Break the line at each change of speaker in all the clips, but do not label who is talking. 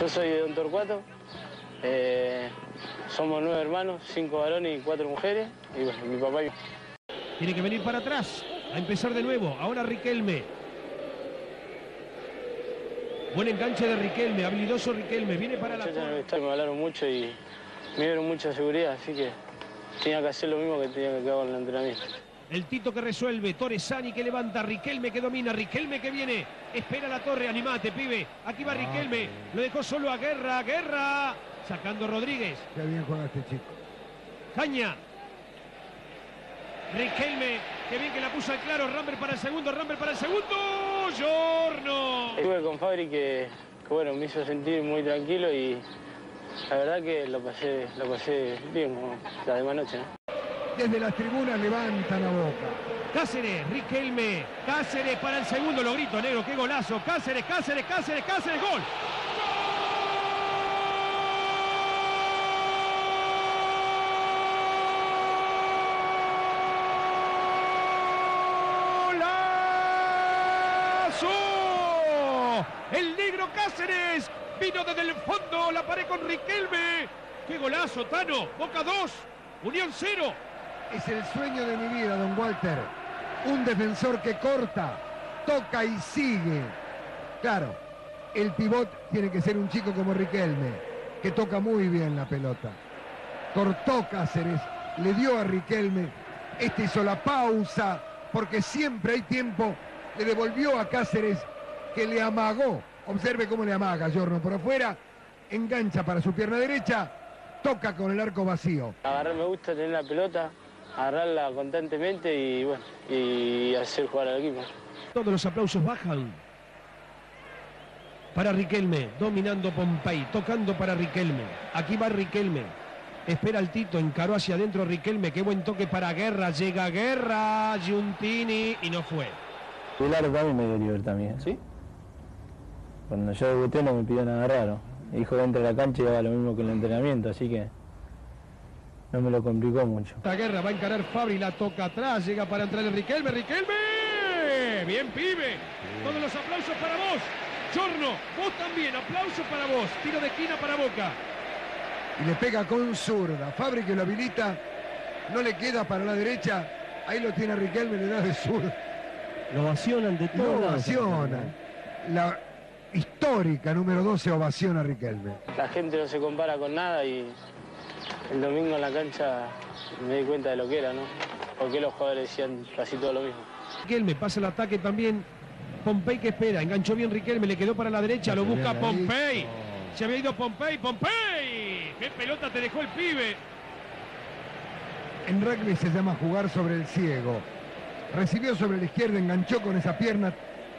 Yo soy de Don Torcuato, eh, somos nueve hermanos, cinco varones y cuatro mujeres, y bueno, mi papá y
Tiene que venir para atrás, a empezar de nuevo. Ahora Riquelme. Buen enganche de Riquelme, habilidoso Riquelme. Viene para la...
me hablaron mucho y me dieron mucha seguridad, así que tenía que hacer lo mismo que tenía que hacer en el entrenamiento.
El Tito que resuelve, Torresani que levanta, Riquelme que domina, Riquelme que viene, espera la torre, animate, pibe. Aquí va Riquelme, lo dejó solo a Guerra, Guerra, sacando Rodríguez.
Qué bien juega este chico.
Caña. Riquelme, que bien que la puso al claro, Rambert para el segundo, Rambert para el segundo, Giorno.
Estuve con Fabri que, que, bueno, me hizo sentir muy tranquilo y la verdad que lo pasé, lo pasé bien como la demás noche, ¿no?
Desde las tribunas levantan la boca.
Cáceres, Riquelme, Cáceres para el segundo, lo grito, negro, qué golazo. Cáceres, Cáceres, Cáceres, Cáceres, gol. ¡Golazo! El negro Cáceres vino desde el fondo, la pared con Riquelme. ¡Qué golazo, Tano! Boca 2, Unión 0.
Es el sueño de mi vida, don Walter. Un defensor que corta, toca y sigue. Claro, el pivot tiene que ser un chico como Riquelme, que toca muy bien la pelota. Cortó Cáceres, le dio a Riquelme, este hizo la pausa, porque siempre hay tiempo, le devolvió a Cáceres, que le amagó. Observe cómo le amaga Giorno por afuera, engancha para su pierna derecha, toca con el arco vacío.
Agarrar me gusta tener la pelota, agarrarla constantemente y bueno, y hacer jugar al equipo.
Todos los aplausos bajan. Para Riquelme, dominando Pompey, tocando para Riquelme. Aquí va Riquelme. Espera el Tito, encaró hacia adentro Riquelme. Qué buen toque para Guerra. Llega Guerra, Giuntini y no fue.
Pilar también me dio libertad a mí, ¿eh?
¿Sí?
Cuando yo debuté no me pidió nada raro. Dijo que entre la cancha y haga lo mismo que el entrenamiento, así que no me lo complicó mucho.
La guerra va a encarar Fabri, la toca atrás, llega para entrar el Riquelme, Riquelme. Bien, pibe. Todos los aplausos para vos. Chorno, vos también, aplausos para vos. Tiro de esquina para Boca.
Y le pega con zurda. Fabri que lo habilita, no le queda para la derecha. Ahí lo tiene Riquelme, le da de zurda.
Lo ovacionan de todo.
Lo ovaciona. La histórica número 12 ovaciona a Riquelme.
La gente no se compara con nada y el domingo en la cancha me di cuenta de lo que era, ¿no? Porque los jugadores decían casi todo lo mismo.
Riquelme pasa el ataque también. Pompey que espera, enganchó bien Riquelme, le quedó para la derecha, lo busca Pompey. Se había ido Pompey, Pompey. ¡Qué pelota te dejó el pibe!
En rugby se llama jugar sobre el ciego. Recibió sobre la izquierda, enganchó con esa pierna,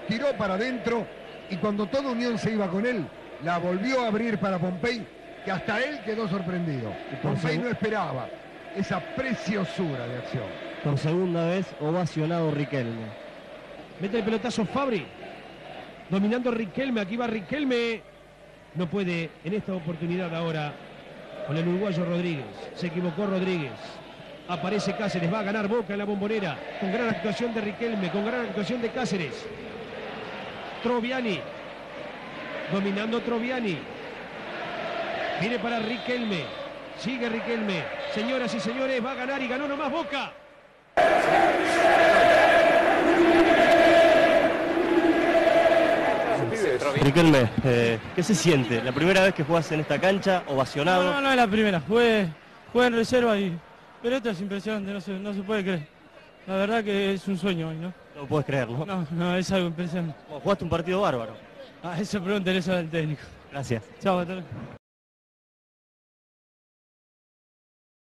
tiró para adentro y cuando toda Unión se iba con él, la volvió a abrir para Pompey, que hasta él quedó sorprendido. Pompey no esperaba esa preciosura de acción.
Por segunda vez ovacionado Riquelme.
Mete el pelotazo Fabri. Dominando Riquelme, aquí va Riquelme. No puede en esta oportunidad ahora con el uruguayo Rodríguez. Se equivocó Rodríguez. Aparece Cáceres, va a ganar Boca en la bombonera. Con gran actuación de Riquelme, con gran actuación de Cáceres. Troviani. Dominando Troviani. Viene para Riquelme. Sigue Riquelme. Señoras y señores, va a ganar y ganó nomás Boca.
Riquelme, eh, ¿qué se siente? ¿La primera vez que jugás en esta cancha, ovacionado?
No, no, no es la primera. Jugué, jugué en reserva y... Pero esto es impresionante, no se, no se puede creer. La verdad que es un sueño hoy, ¿no?
No puedes creerlo.
No, no, es algo impresionante.
Jugaste un partido bárbaro.
Ah, eso pregúntale eso al técnico.
Gracias.
Chao, hasta luego.